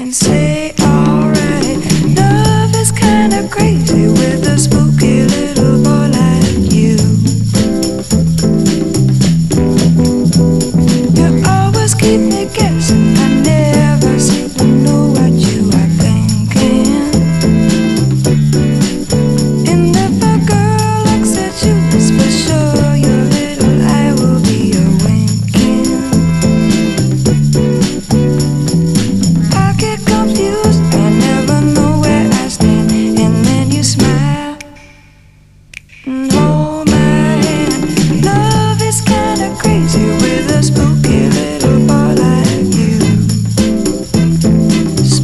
and say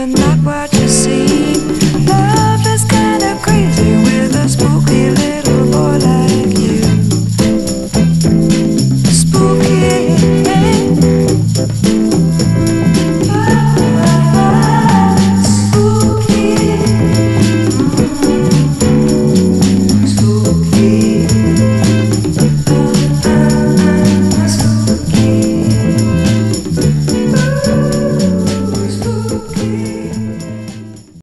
you're not what you seem.